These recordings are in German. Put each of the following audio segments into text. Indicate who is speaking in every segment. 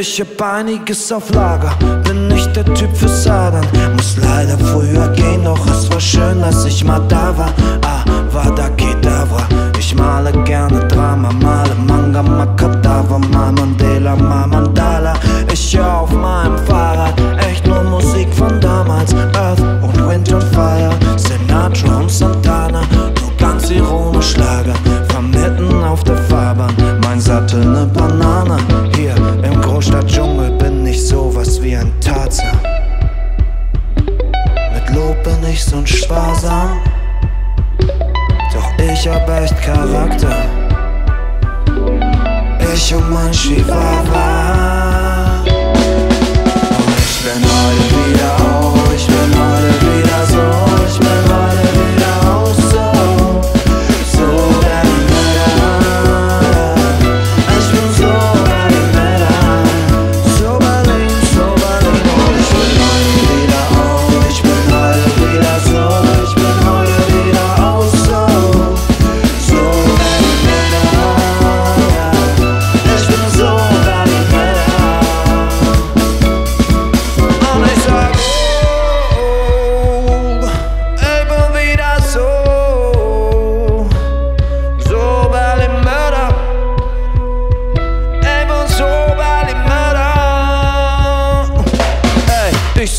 Speaker 1: Ich hab einiges auf Lager, bin nicht der Typ für Sadern. Muss leider früher gehen, doch es war schön, dass ich mal da war. Ah, war da Kedavra. Ich male gerne Drama, male Manga, Makadawa, mal Mandela, mal Mandala. Ich hör auf meinem Fahrrad, echt nur Musik von damals. Earth und Wind und Fire, Sinatra und Santana. Nur ganz ironisch Schlager, fahr mitten auf der Fahrbahn. Mein Sattel ne Banane, sparsam. Doch ich hab echt Charakter. Ich und mein Chihuahua.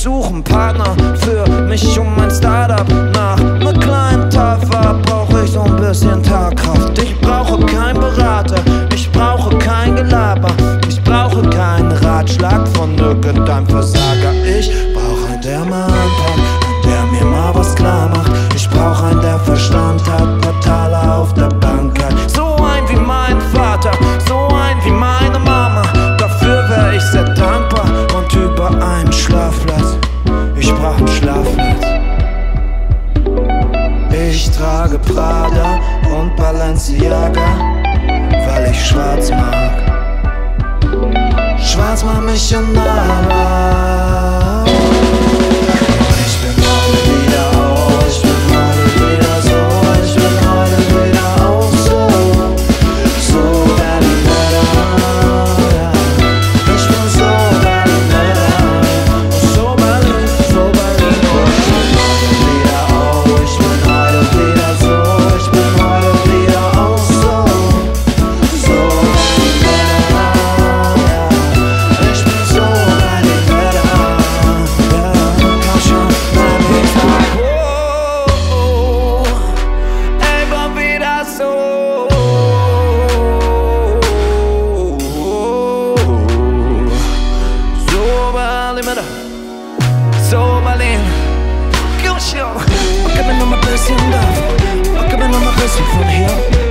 Speaker 1: Ich such einen Partner für mich und mein Startup. Nach ne kleinen Tafel brauch ich so ein bisschen Tagkraft. Ich brauche keinen Berater, ich brauche kein Gelaber. Ich brauche keinen Ratschlag von irgendeinem Versager. Trage Prada und Balenciaga, weil ich schwarz mag. Schwarz macht mich unnahbar. special. I'm coming on my person, love. I've been on my from here.